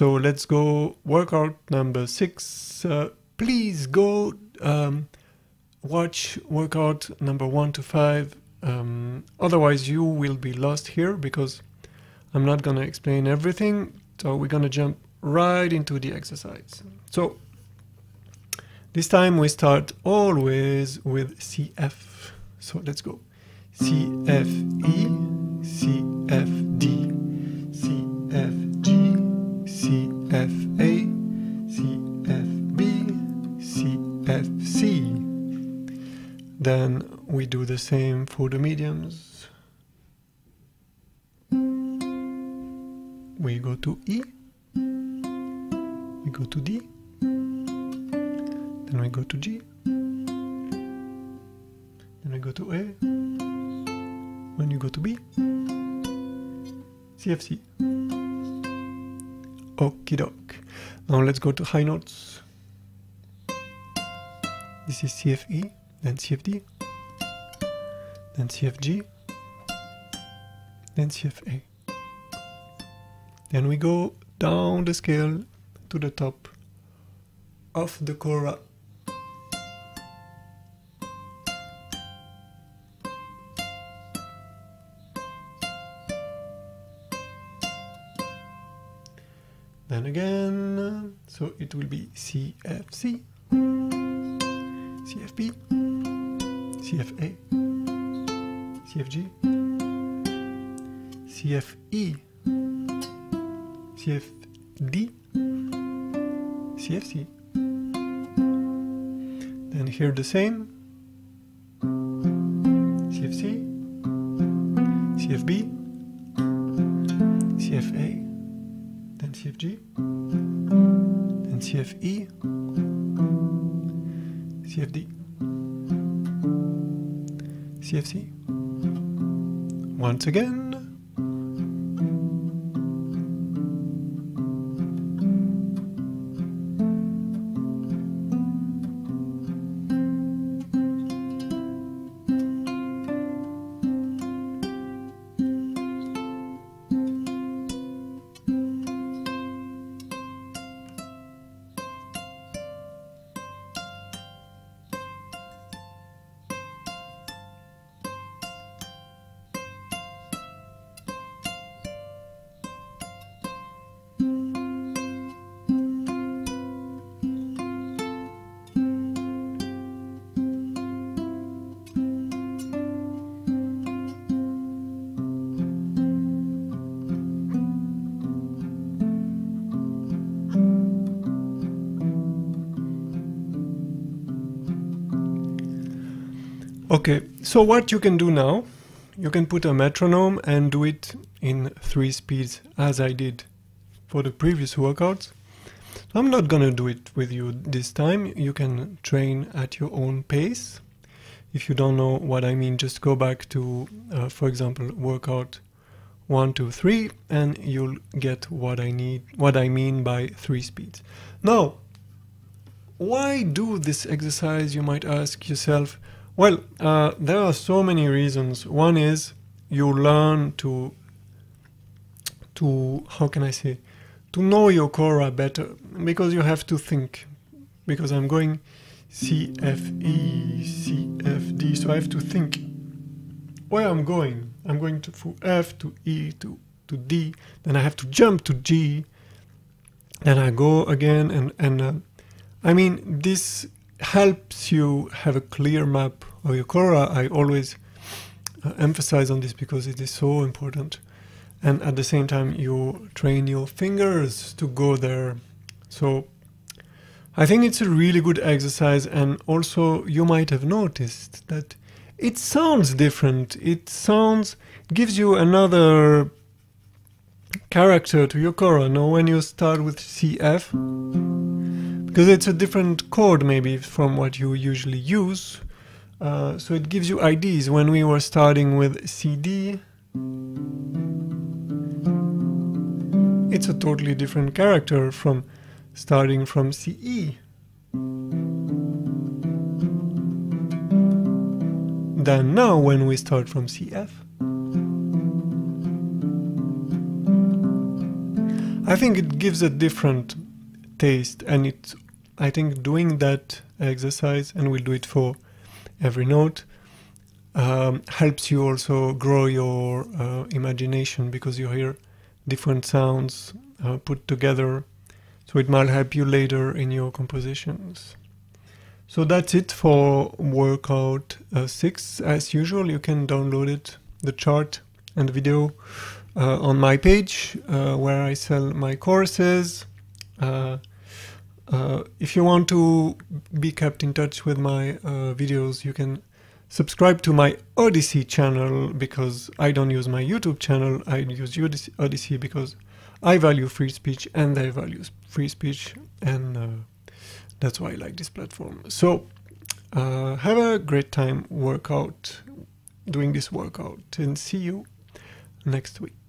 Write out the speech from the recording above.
So let's go workout number six. Uh, please go um, watch workout number one to five. Um, otherwise, you will be lost here because I'm not going to explain everything. So we're going to jump right into the exercise. So this time we start always with CF. So let's go. CFE, CFD, do the same for the mediums. We go to E, we go to D, then we go to G, then we go to A, when you go to B, CFC. Okie doke. Now let's go to high notes. This is CFE, then CFD, then CFG, then CFA. Then we go down the scale to the top of the kora. Then again, so it will be CFC, CFB, CFA, CFG, CFE, CFD, CFC. Then here the same. CFC, CFB, CFA, then CFG, then CFE, CFD, CFC. Once again. Okay, so what you can do now, you can put a metronome and do it in three speeds as I did for the previous workouts. I'm not gonna do it with you this time. You can train at your own pace. If you don't know what I mean, just go back to, uh, for example, workout one, two, three, and you'll get what I need, what I mean by three speeds. Now, why do this exercise? You might ask yourself. Well, uh, there are so many reasons. One is you learn to to how can I say to know your kora better because you have to think. Because I'm going C F E C F D, so I have to think where I'm going. I'm going to from F to E to to D, then I have to jump to G, then I go again, and and uh, I mean this helps you have a clear map of your kora. I always uh, emphasize on this because it is so important. And at the same time, you train your fingers to go there. So I think it's a really good exercise. And also, you might have noticed that it sounds different. It sounds, gives you another character to your kora. Now, when you start with CF, because it's a different chord maybe from what you usually use. Uh, so it gives you ideas. When we were starting with CD, it's a totally different character from starting from CE. Than now when we start from CF. I think it gives a different taste, and it's I think doing that exercise, and we'll do it for every note, um, helps you also grow your uh, imagination because you hear different sounds uh, put together. So it might help you later in your compositions. So that's it for workout uh, 6. As usual, you can download it, the chart and video uh, on my page uh, where I sell my courses. Uh, uh, if you want to be kept in touch with my uh, videos, you can subscribe to my Odysee channel because I don't use my YouTube channel. I use Odysee because I value free speech and they value free speech and that's why I like this platform. So uh, have a great time workout doing this workout and see you next week.